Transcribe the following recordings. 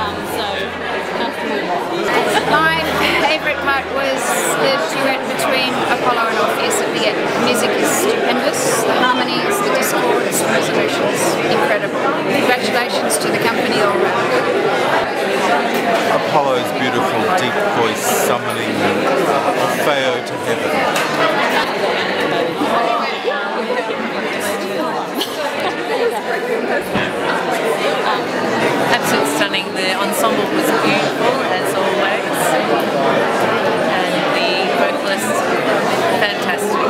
um, so, my favourite part was the duet between Apollo and Orpheus at the end. Music is stupendous, the harmonies, the discords, the resolutions, incredible. Congratulations to the company all round. Apollo's beautiful deep voice summoning Orfeo to heaven. Ensemble was beautiful as always, and the vocalist fantastic.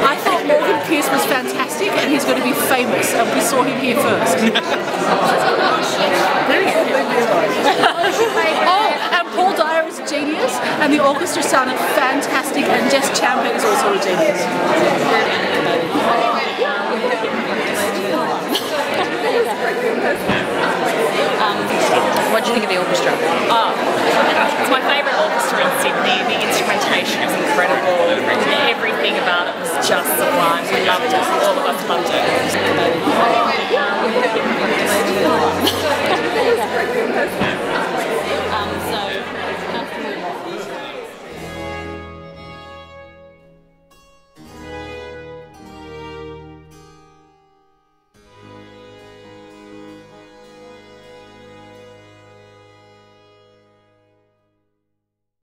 I thought Morgan Pearse was fantastic and he's going to be famous and we saw him here first. oh, and Paul Dyer is a genius and the orchestra sounded fantastic and Jess Champion is also a genius. What do you think of the orchestra? Oh, it's my favourite orchestra in Sydney. The instrumentation is incredible. Everything about it was just sublime. We loved it. All of us loved it.